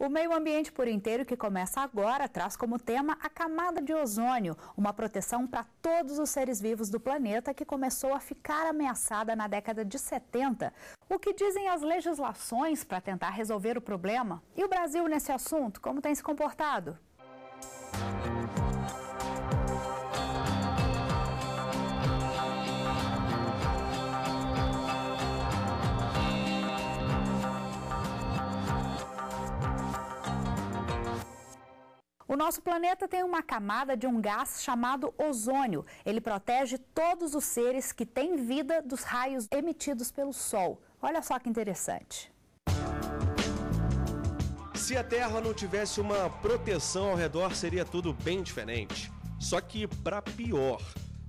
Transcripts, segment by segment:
O meio ambiente por inteiro, que começa agora, traz como tema a camada de ozônio, uma proteção para todos os seres vivos do planeta que começou a ficar ameaçada na década de 70. O que dizem as legislações para tentar resolver o problema? E o Brasil nesse assunto, como tem se comportado? O nosso planeta tem uma camada de um gás chamado ozônio. Ele protege todos os seres que têm vida dos raios emitidos pelo Sol. Olha só que interessante. Se a Terra não tivesse uma proteção ao redor, seria tudo bem diferente. Só que para pior.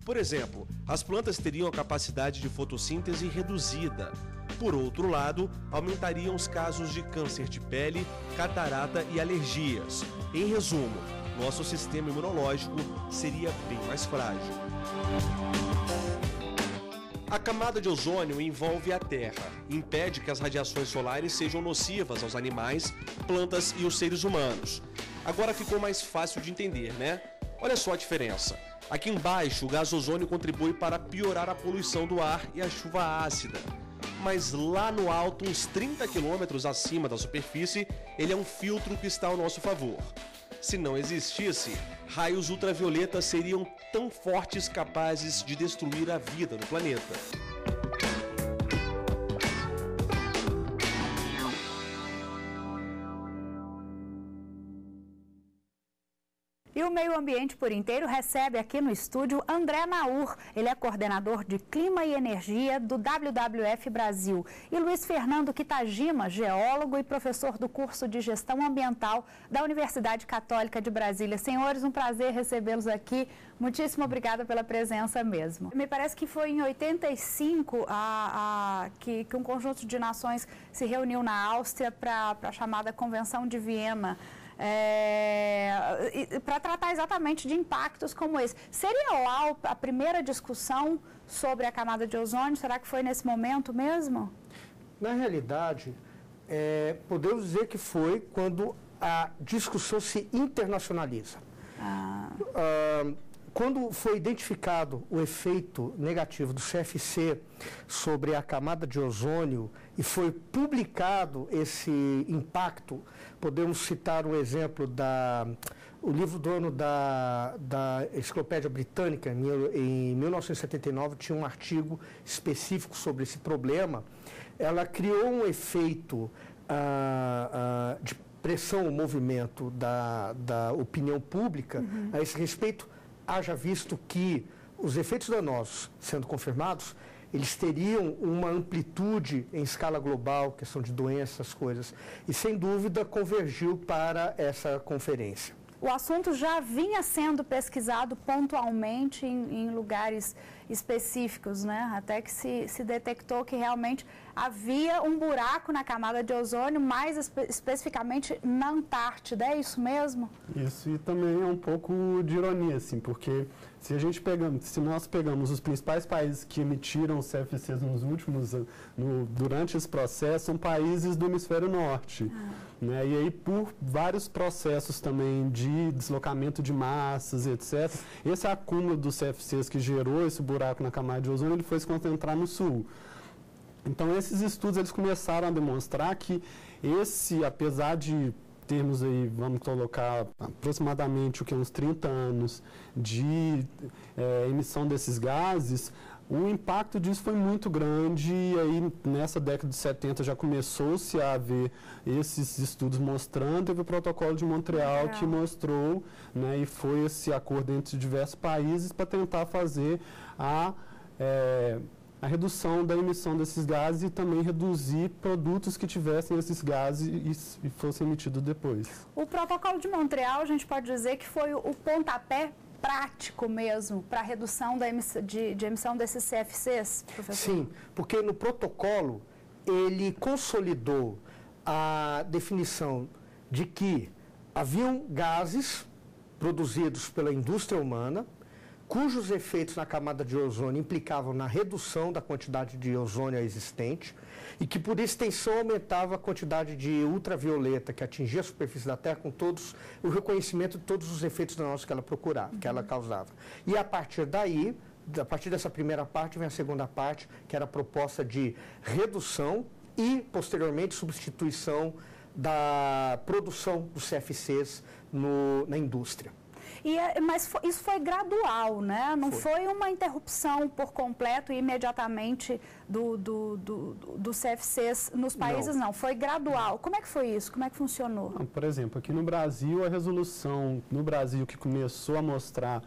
Por exemplo, as plantas teriam a capacidade de fotossíntese reduzida. Por outro lado, aumentariam os casos de câncer de pele, catarata e alergias. Em resumo, nosso sistema imunológico seria bem mais frágil. A camada de ozônio envolve a Terra, impede que as radiações solares sejam nocivas aos animais, plantas e os seres humanos. Agora ficou mais fácil de entender, né? Olha só a diferença. Aqui embaixo, o gás ozônio contribui para piorar a poluição do ar e a chuva ácida mas lá no alto, uns 30 quilômetros acima da superfície, ele é um filtro que está ao nosso favor. Se não existisse, raios ultravioletas seriam tão fortes capazes de destruir a vida no planeta. O Meio Ambiente por Inteiro recebe aqui no estúdio André Naur. Ele é coordenador de Clima e Energia do WWF Brasil. E Luiz Fernando Kitajima, geólogo e professor do curso de Gestão Ambiental da Universidade Católica de Brasília. Senhores, um prazer recebê-los aqui. Muitíssimo obrigada pela presença mesmo. Me parece que foi em 85 a, a, que, que um conjunto de nações se reuniu na Áustria para a chamada Convenção de Viena é, para tratar exatamente de impactos como esse. Seria lá a primeira discussão sobre a camada de ozônio? Será que foi nesse momento mesmo? Na realidade, é, podemos dizer que foi quando a discussão se internacionaliza. Ah. Ah, quando foi identificado o efeito negativo do CFC sobre a camada de ozônio e foi publicado esse impacto, podemos citar um exemplo da o livro do ano da, da Enciclopédia Britânica, em 1979, tinha um artigo específico sobre esse problema. Ela criou um efeito ah, ah, de pressão ao movimento da, da opinião pública uhum. a esse respeito, haja visto que os efeitos danosos, sendo confirmados, eles teriam uma amplitude em escala global, questão de doenças, coisas, e sem dúvida convergiu para essa conferência. O assunto já vinha sendo pesquisado pontualmente em, em lugares específicos, né? até que se, se detectou que realmente havia um buraco na camada de ozônio, mais espe especificamente na Antártida. É isso mesmo? Isso, e também é um pouco de ironia, assim, porque se a gente pegamos, se nós pegamos os principais países que emitiram CFCs nos últimos no, durante esse processo, são países do hemisfério norte. Ah. Né? E aí, por vários processos também de deslocamento de massas, etc., esse acúmulo dos CFCs que gerou esse buraco na camada de ozônio, ele foi se concentrar no sul. Então, esses estudos eles começaram a demonstrar que esse, apesar de termos aí, vamos colocar aproximadamente o que uns 30 anos de é, emissão desses gases, o impacto disso foi muito grande. E aí nessa década de 70 já começou-se a haver esses estudos mostrando, teve o protocolo de Montreal que mostrou, né, e foi esse acordo entre diversos países para tentar fazer a é, a redução da emissão desses gases e também reduzir produtos que tivessem esses gases e, e fossem emitidos depois. O protocolo de Montreal, a gente pode dizer que foi o pontapé prático mesmo para a redução da emissão, de, de emissão desses CFCs, professor? Sim, porque no protocolo ele consolidou a definição de que haviam gases produzidos pela indústria humana, cujos efeitos na camada de ozônio implicavam na redução da quantidade de ozônio existente e que por extensão aumentava a quantidade de ultravioleta que atingia a superfície da Terra com todos o reconhecimento de todos os efeitos danosos que ela procurava, que ela causava. E a partir daí, a partir dessa primeira parte vem a segunda parte, que era a proposta de redução e posteriormente substituição da produção dos CFCs no, na indústria. E, é, mas foi, isso foi gradual, né? Não foi. foi. uma interrupção por completo e imediatamente do, do, do, do CFCs nos países, não. não. Foi gradual. Como é que foi isso? Como é que funcionou? Por exemplo, aqui no Brasil, a resolução no Brasil que começou a mostrar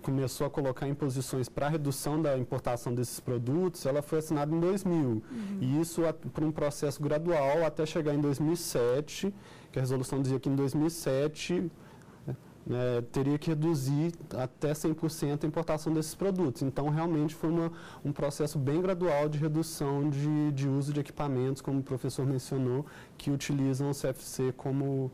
começou a colocar imposições para redução da importação desses produtos, ela foi assinada em 2000. Uhum. E isso por um processo gradual até chegar em 2007, que a resolução dizia que em 2007 né, teria que reduzir até 100% a importação desses produtos. Então, realmente foi uma, um processo bem gradual de redução de, de uso de equipamentos, como o professor mencionou, que utilizam o CFC como,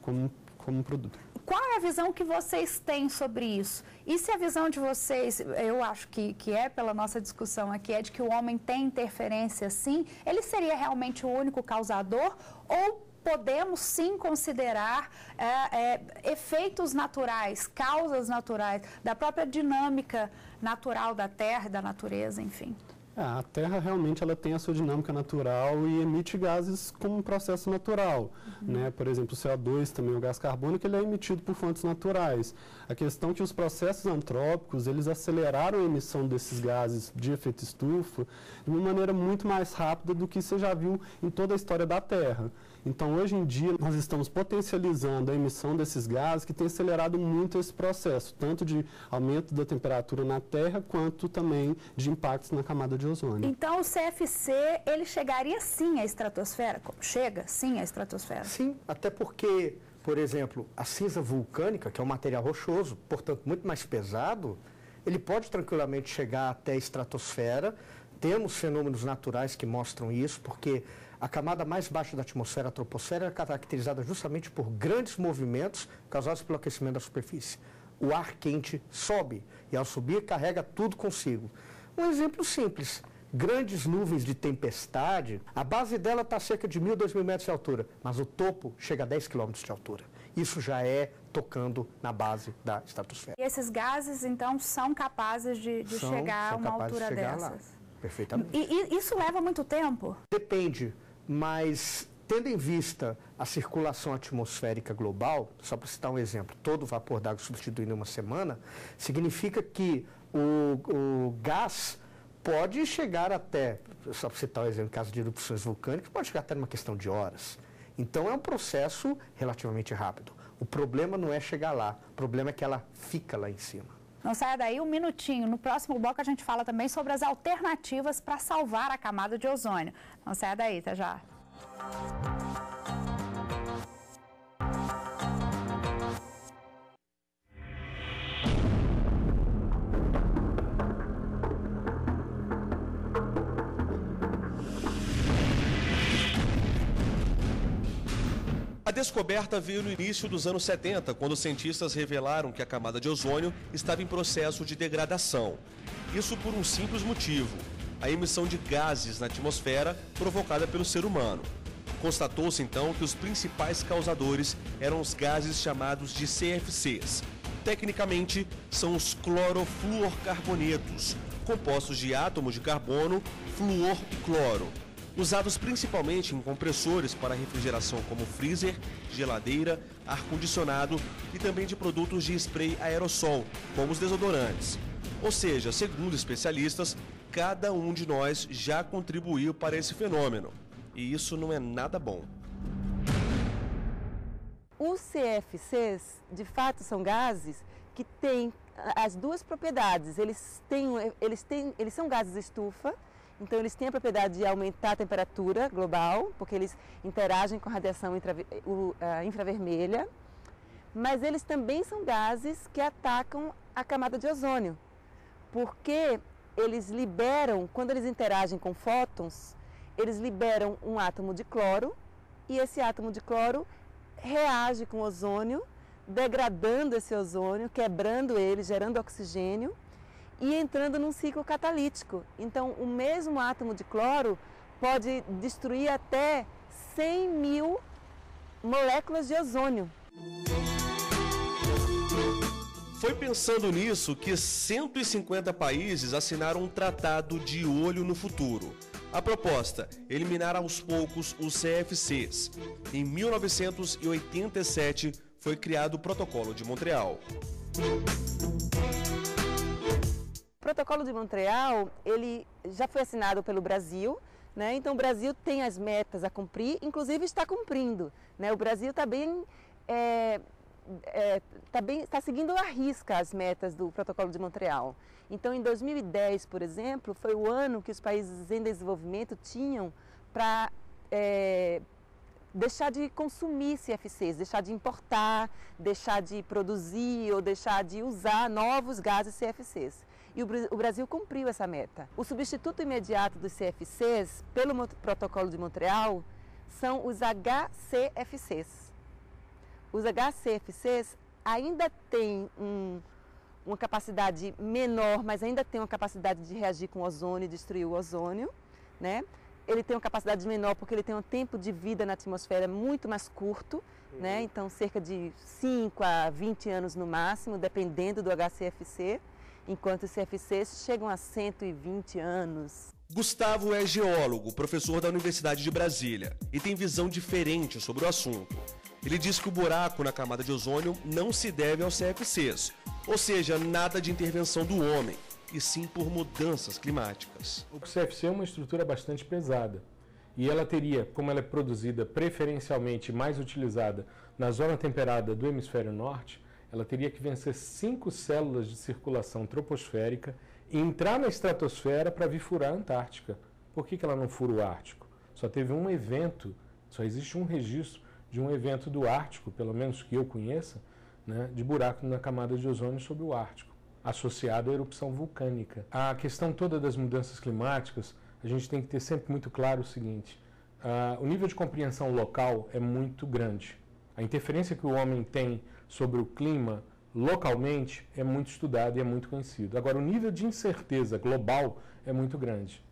como, como produto. Qual é a visão que vocês têm sobre isso? E se a visão de vocês, eu acho que, que é pela nossa discussão aqui, é de que o homem tem interferência sim, ele seria realmente o único causador ou podemos sim considerar é, é, efeitos naturais, causas naturais, da própria dinâmica natural da Terra e da natureza, enfim. É, a Terra realmente ela tem a sua dinâmica natural e emite gases como um processo natural. Uhum. Né? Por exemplo, o CO2 também, o gás carbônico, ele é emitido por fontes naturais. A questão é que os processos antrópicos, eles aceleraram a emissão desses gases de efeito estufa de uma maneira muito mais rápida do que você já viu em toda a história da Terra. Então, hoje em dia, nós estamos potencializando a emissão desses gases que tem acelerado muito esse processo, tanto de aumento da temperatura na Terra, quanto também de impactos na camada de ozônio. Então, o CFC, ele chegaria sim à estratosfera? Chega sim à estratosfera? Sim, até porque, por exemplo, a cinza vulcânica, que é um material rochoso, portanto, muito mais pesado, ele pode tranquilamente chegar até a estratosfera. Temos fenômenos naturais que mostram isso, porque a camada mais baixa da atmosfera, a troposfera, é caracterizada justamente por grandes movimentos causados pelo aquecimento da superfície. O ar quente sobe e, ao subir, carrega tudo consigo. Um exemplo simples. Grandes nuvens de tempestade, a base dela está a cerca de mil, dois mil metros de altura, mas o topo chega a 10 quilômetros de altura. Isso já é tocando na base da estratosfera. E esses gases, então, são capazes de, de são, chegar são a uma altura de dessas? Lá. Perfeitamente. E, e isso leva muito tempo? Depende mas tendo em vista a circulação atmosférica global, só para citar um exemplo, todo vapor d'água substituído em uma semana, significa que o, o gás pode chegar até, só para citar um exemplo, em caso de erupções vulcânicas, pode chegar até numa questão de horas. Então é um processo relativamente rápido. O problema não é chegar lá, o problema é que ela fica lá em cima. Não saia daí um minutinho. No próximo bloco a gente fala também sobre as alternativas para salvar a camada de ozônio. Não saia daí, tá já. A descoberta veio no início dos anos 70, quando cientistas revelaram que a camada de ozônio estava em processo de degradação. Isso por um simples motivo: a emissão de gases na atmosfera provocada pelo ser humano. Constatou-se então que os principais causadores eram os gases chamados de CFCs. Tecnicamente, são os clorofluorcarbonetos, compostos de átomos de carbono, flúor e cloro usados principalmente em compressores para refrigeração como freezer, geladeira, ar-condicionado e também de produtos de spray aerossol, como os desodorantes. Ou seja, segundo especialistas, cada um de nós já contribuiu para esse fenômeno. E isso não é nada bom. Os CFCs, de fato, são gases que têm as duas propriedades. Eles, têm, eles, têm, eles são gases estufa, então, eles têm a propriedade de aumentar a temperatura global, porque eles interagem com a radiação infravermelha, mas eles também são gases que atacam a camada de ozônio, porque eles liberam, quando eles interagem com fótons, eles liberam um átomo de cloro e esse átomo de cloro reage com o ozônio, degradando esse ozônio, quebrando ele, gerando oxigênio e entrando num ciclo catalítico. Então, o mesmo átomo de cloro pode destruir até 100 mil moléculas de ozônio. Foi pensando nisso que 150 países assinaram um tratado de olho no futuro. A proposta: eliminar aos poucos os CFCs. Em 1987 foi criado o Protocolo de Montreal. Protocolo de Montreal ele já foi assinado pelo Brasil, né? Então o Brasil tem as metas a cumprir, inclusive está cumprindo. Né? O Brasil está bem, é, é, tá está seguindo à risca as metas do Protocolo de Montreal. Então em 2010, por exemplo, foi o ano que os países em desenvolvimento tinham para é, deixar de consumir CFCs, deixar de importar, deixar de produzir ou deixar de usar novos gases CFCs e o Brasil cumpriu essa meta. O substituto imediato dos CFCs, pelo protocolo de Montreal, são os HCFCs. Os HCFCs ainda têm um, uma capacidade menor, mas ainda tem uma capacidade de reagir com o ozônio e destruir o ozônio, né? Ele tem uma capacidade menor porque ele tem um tempo de vida na atmosfera muito mais curto, né? uhum. né? Então cerca de 5 a 20 anos no máximo, dependendo do HCFC enquanto os CFCs chegam a 120 anos. Gustavo é geólogo, professor da Universidade de Brasília, e tem visão diferente sobre o assunto. Ele diz que o buraco na camada de ozônio não se deve aos CFCs, ou seja, nada de intervenção do homem, e sim por mudanças climáticas. O CFC é uma estrutura bastante pesada, e ela teria, como ela é produzida preferencialmente mais utilizada na zona temperada do hemisfério norte, ela teria que vencer cinco células de circulação troposférica e entrar na estratosfera para vir furar a Antártica. Por que, que ela não fura o Ártico? Só teve um evento, só existe um registro de um evento do Ártico, pelo menos que eu conheça, né, de buraco na camada de ozônio sobre o Ártico, associado à erupção vulcânica. A questão toda das mudanças climáticas, a gente tem que ter sempre muito claro o seguinte: uh, o nível de compreensão local é muito grande. A interferência que o homem tem sobre o clima localmente é muito estudado e é muito conhecido. Agora, o nível de incerteza global é muito grande.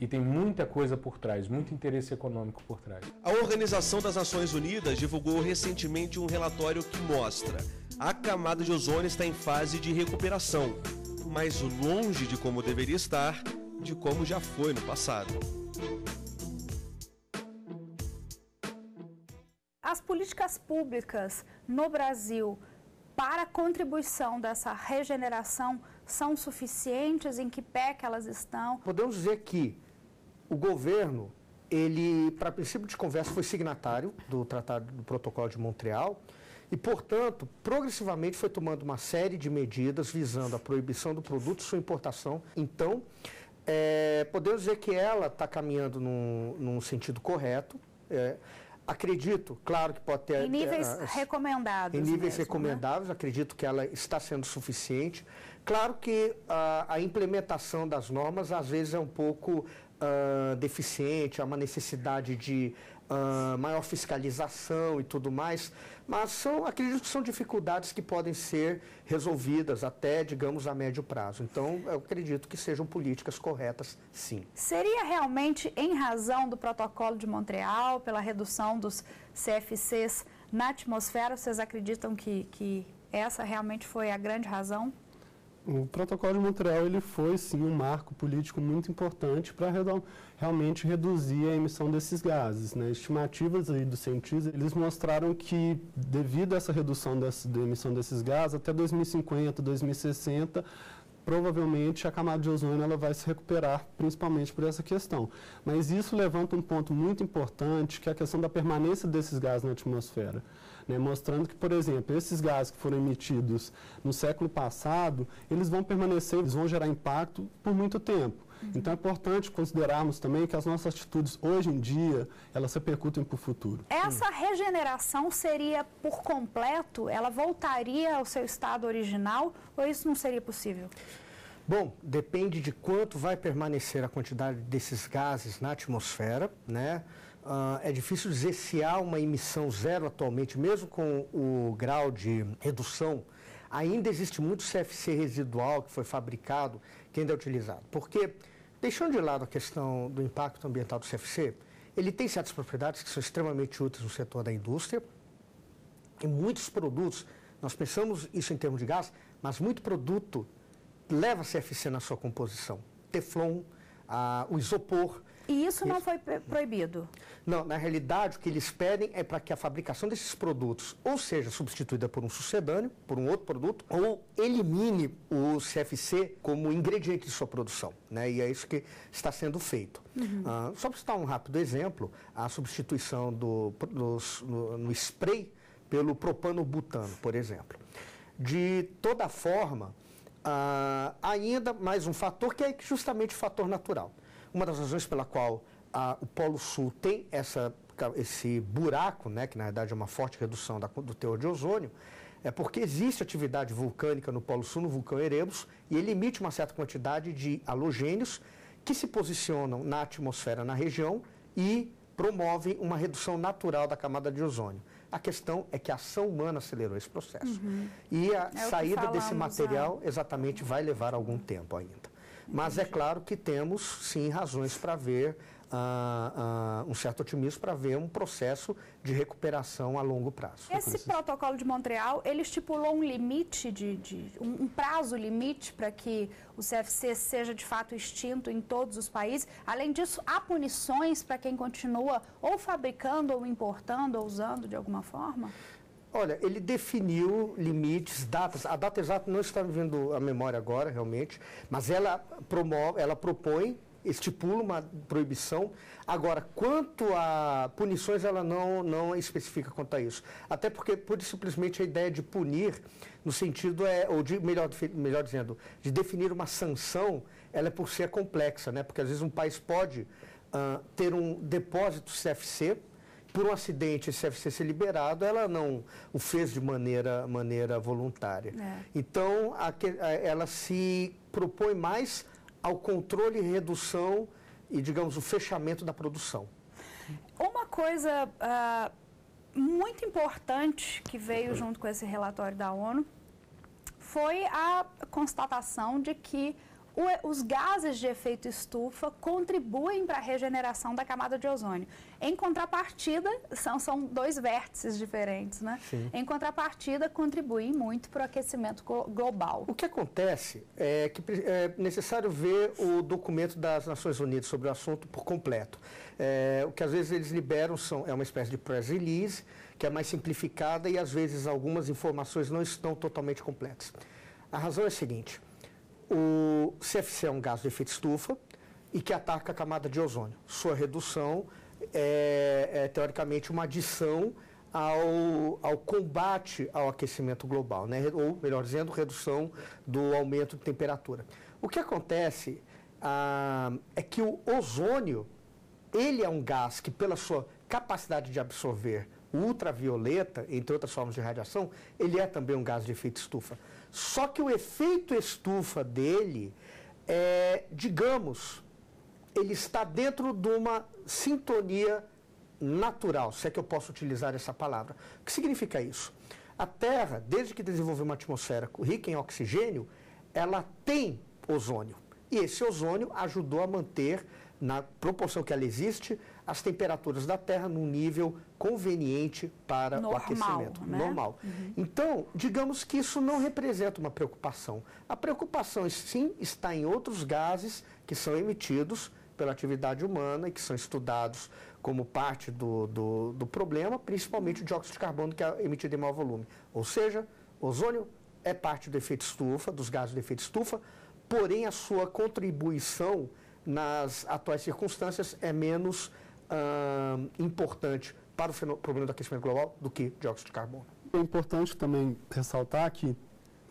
E tem muita coisa por trás, muito interesse econômico por trás. A Organização das Nações Unidas divulgou recentemente um relatório que mostra a camada de ozônio está em fase de recuperação, mas longe de como deveria estar, de como já foi no passado. Políticas públicas no Brasil para a contribuição dessa regeneração são suficientes? Em que pé que elas estão? Podemos dizer que o governo, ele, para princípio de conversa, foi signatário do Tratado do Protocolo de Montreal e, portanto, progressivamente foi tomando uma série de medidas visando a proibição do produto e sua importação. Então, é, podemos dizer que ela está caminhando num, num, sentido correto. É, Acredito, claro que pode ter. Em níveis uh, recomendados. Em níveis mesmo, recomendáveis, né? acredito que ela está sendo suficiente. Claro que uh, a implementação das normas às vezes é um pouco uh, deficiente, há uma necessidade de uh, maior fiscalização e tudo mais, mas são, acredito que são dificuldades que podem ser resolvidas até, digamos, a médio prazo. Então, eu acredito que sejam políticas corretas, sim. Seria realmente em razão do protocolo de Montreal, pela redução dos CFCs na atmosfera, vocês acreditam que, que essa realmente foi a grande razão? O Protocolo de Montreal ele foi sim um marco político muito importante para realmente reduzir a emissão desses gases. Né? Estimativas aí dos cientistas eles mostraram que devido a essa redução da emissão desses gases até 2050, 2060 provavelmente a camada de ozônio ela vai se recuperar, principalmente por essa questão. Mas isso levanta um ponto muito importante, que é a questão da permanência desses gases na atmosfera né, mostrando que, por exemplo, esses gases que foram emitidos no século passado, eles vão permanecer, eles vão gerar impacto por muito tempo. Uhum. Então é importante considerarmos também que as nossas atitudes hoje em dia, elas repercutem para o futuro. Essa regeneração seria por completo? Ela voltaria ao seu estado original ou isso não seria possível? Bom, depende de quanto vai permanecer a quantidade desses gases na atmosfera, né? Uh, é difícil dizer se há uma emissão zero atualmente, mesmo com o grau de redução ainda existe muito CFC residual que foi fabricado, que ainda é utilizado. Porque, deixando de lado a questão do impacto ambiental do CFC, ele tem certas propriedades que são extremamente úteis no setor da indústria. E muitos produtos, nós pensamos isso em termos de gás, mas muito produto leva CFC na sua composição. Teflon, ah, o isopor, e isso não foi proibido? Não, na realidade o que eles pedem é para que a fabricação desses produtos ou seja substituída por um sucedâneo, por um outro produto, ou elimine o CFC como ingrediente de sua produção. Né? E é isso que está sendo feito. Uhum. Ah, só para citar um rápido exemplo, a substituição do, do no, no spray pelo propano-butano, por exemplo. De toda forma, ah, ainda mais um fator que é justamente o fator natural. Uma das razões pela qual a, o Polo Sul tem essa, esse buraco, né, que na verdade é uma forte redução da, do teor de ozônio, é porque existe atividade vulcânica no Polo Sul, no vulcão Erebus, e ele emite uma certa quantidade de halogênios que se posicionam na atmosfera na região e promovem uma redução natural da camada de ozônio. A questão é que a ação humana acelerou esse processo. Uhum. E a é saída desse material é. exatamente vai levar algum tempo ainda. Mas é claro que temos, sim, razões para ver Uh, uh, um certo otimismo para ver um processo de recuperação a longo prazo. Esse protocolo de Montreal, ele estipulou um limite, de, de um, um, prazo limite para que o CFC seja de fato extinto em todos os países. Além disso, há punições para quem continua ou fabricando, ou importando, ou usando de alguma forma? Olha, ele definiu limites, datas. A data exata não está me vindo à memória agora, realmente, mas ela promove, ela propõe, estipula uma proibição. Agora, quanto a punições, ela não, não especifica quanto a isso. Até porque, por simplesmente, a ideia de punir, no sentido, é, ou de, melhor, melhor dizendo, de definir uma sanção, ela é por ser complexa, né? Porque às vezes um país pode uh, ter um depósito CFC por um acidente esse CFC ser liberado, ela não o fez de maneira, maneira voluntária. É. Então, a, a, ela se propõe mais ao controle e redução e, digamos, o fechamento da produção. Uma coisa uh, muito importante que veio junto com esse relatório da ONU foi a constatação de que os gases de efeito estufa contribuem para a regeneração da camada de ozônio. Em contrapartida, são, são dois vértices diferentes, né? Sim. Em contrapartida, contribuem muito para o aquecimento global. O que acontece é que é necessário ver o documento das Nações Unidas sobre o assunto por completo. É, o que às vezes eles liberam são, é uma espécie de press release, que é mais simplificada e às vezes algumas informações não estão totalmente completas. A razão é a seguinte o CFC é um gás de efeito estufa e que ataca a camada de ozônio. Sua redução é, é teoricamente uma adição ao, ao, combate ao aquecimento global, né? ou melhor dizendo, redução do aumento de temperatura. O que acontece ah, é que o ozônio, ele é um gás que pela sua capacidade de absorver ultravioleta, entre outras formas de radiação, ele é também um gás de efeito estufa. Só que o efeito estufa dele é, digamos, ele está dentro de uma sintonia natural, se é que eu posso utilizar essa palavra. O que significa isso? A Terra, desde que desenvolveu uma atmosfera rica em oxigênio, ela tem ozônio. E esse ozônio ajudou a manter, na proporção que ela existe, as temperaturas da Terra num nível conveniente para Normal, o aquecimento. Né? Normal. Uhum. Então, digamos que isso não representa uma preocupação. A preocupação, sim, está em outros gases que são emitidos pela atividade humana e que são estudados como parte do, do, do problema, principalmente o dióxido de carbono, que é emitido em maior volume. Ou seja, ozônio é parte do efeito estufa, dos gases do efeito estufa, porém a sua contribuição nas atuais circunstâncias é menos uh, importante para o problema do aquecimento global do que dióxido de carbono. É importante também ressaltar que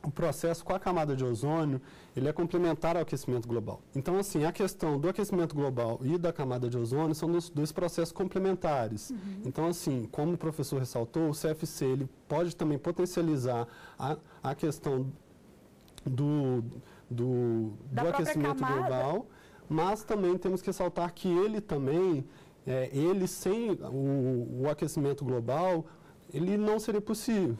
o processo com a camada de ozônio, ele é complementar ao aquecimento global. Então, assim, a questão do aquecimento global e da camada de ozônio são dois processos complementares. Uhum. Então, assim, como o professor ressaltou, o CFC, ele pode também potencializar a, a questão do, do, do aquecimento camada. global, mas também temos que ressaltar que ele também é, ele sem o, o, aquecimento global, ele não seria possível.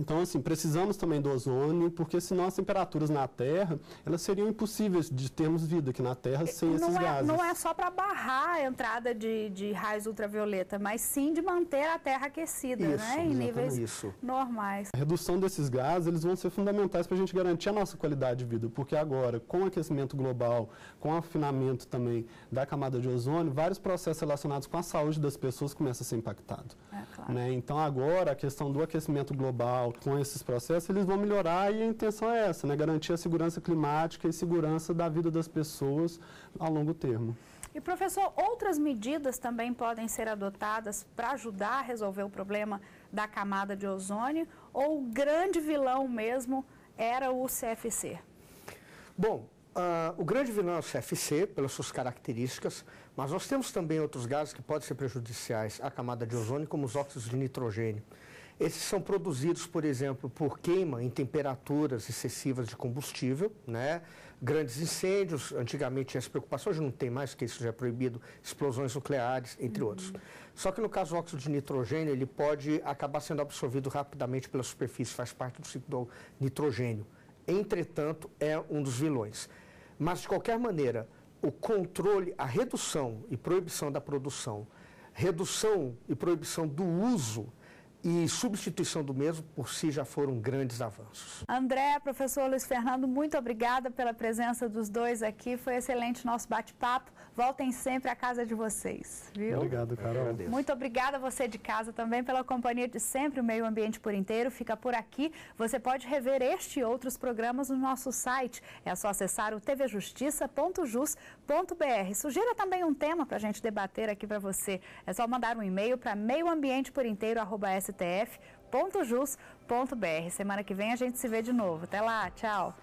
Então, assim, precisamos também do ozônio, porque senão as temperaturas na Terra, elas seriam impossíveis de termos vida aqui na Terra sem não esses é, gases. Não é só para barrar a entrada de, de raios ultravioleta, mas sim de manter a Terra aquecida, Isso, né? Em níveis isso. normais. A redução desses gases, eles vão ser fundamentais para a gente garantir a nossa qualidade de vida, porque agora, com o aquecimento global, com o afinamento também da camada de ozônio, vários processos relacionados com a saúde das pessoas começam a ser impactados. É, claro. Né? Então, agora, a questão do aquecimento global, com esses processos, eles vão melhorar e a intenção é essa, né? garantir a segurança climática e segurança da vida das pessoas a longo termo. E professor, outras medidas também podem ser adotadas para ajudar a resolver o problema da camada de ozônio ou o grande vilão mesmo era o CFC? Bom, uh, o grande vilão é o CFC, pelas suas características, mas nós temos também outros gases que podem ser prejudiciais à camada de ozônio, como os óxidos de nitrogênio. Esses são produzidos, por exemplo, por queima em temperaturas excessivas de combustível, né? grandes incêndios, antigamente tinha essa preocupação, hoje não tem mais, porque isso já é proibido, explosões nucleares, entre uhum. outros. Só que no caso do óxido de nitrogênio, ele pode acabar sendo absorvido rapidamente pela superfície, faz parte do ciclo do nitrogênio. Entretanto, é um dos vilões. Mas, de qualquer maneira, o controle, a redução e proibição da produção, redução e proibição do uso e substituição do mesmo por si já foram grandes avanços. André, professor Luiz Fernando, muito obrigada pela presença dos dois aqui. Foi excelente nosso bate-papo. Voltem sempre à casa de vocês, viu? Obrigado, Carol. Muito obrigada a você de casa também pela companhia de sempre. O Meio Ambiente por Inteiro fica por aqui. Você pode rever este e outros programas no nosso site. É só acessar o tvjustiça.jus.br. Sugira também um tema para a gente debater aqui para você. É só mandar um e-mail para meioambienteporinteiro.s stf.jus.br. Semana que vem a gente se vê de novo. Até lá, tchau.